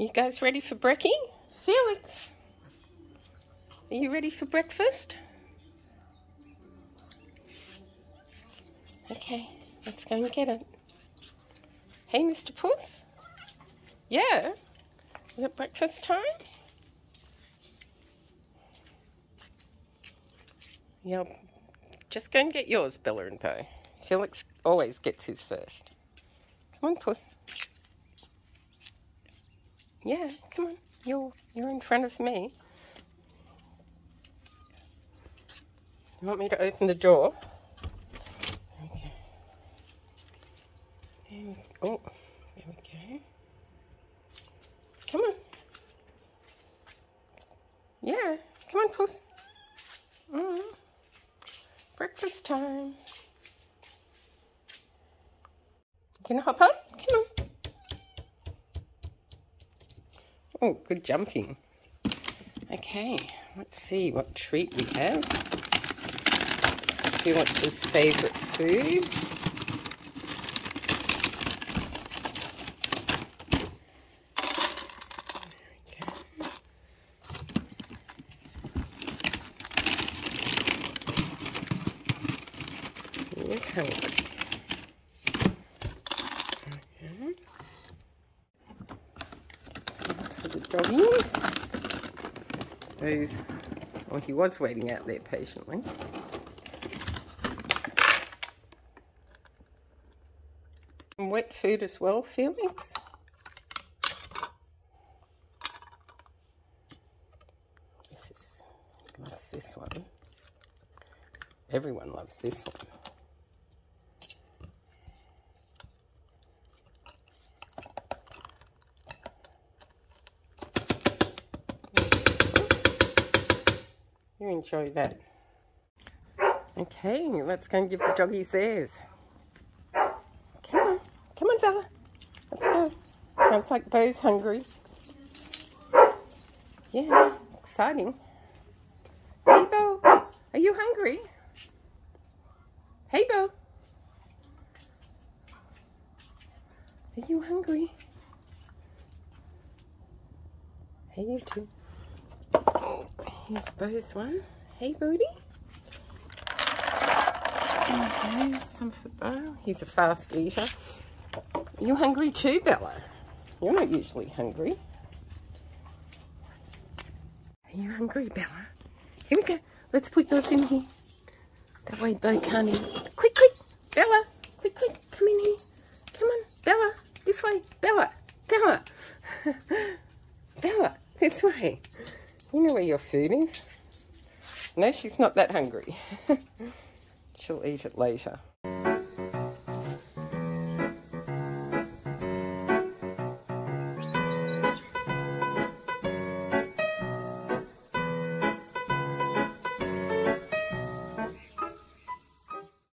You guys ready for brekkie? Felix, are you ready for breakfast? Okay, let's go and get it. Hey, Mr. Puss. Yeah? Is it breakfast time? Yeah, just go and get yours, Bella and Beau. Felix always gets his first. Come on, Puss. Yeah, come on. You're you're in front of me. You want me to open the door? Okay. We, oh, there we go. Come on. Yeah, come on, Puss. Mm. Breakfast time. Can I hop? On. Oh, good jumping. Okay, let's see what treat we have. Let's see what's his favourite food. He's hungry. Okay. For the doggies. Those, well, he was waiting out there patiently. And wet food as well, Felix. This is, loves this one. Everyone loves this one. You enjoy that. Okay, let's go and give the doggies theirs. Come on, come on, Bella. Let's go. Sounds like Beau's hungry. Yeah, exciting. Hey, Beau, are you hungry? Hey, Beau. Are you hungry? Hey, you two. Here's Beau's one. Hey, Booty. Okay, some for Beau. He's a fast eater. You hungry too, Bella? You're not usually hungry. Are you hungry, Bella? Here we go. Let's put yours in here. That way Beau can't eat. Quick, quick. Bella, quick, quick. Come in here. Come on, Bella. This way. Bella. Bella. Bella, this way. You know where your food is. No, she's not that hungry. She'll eat it later.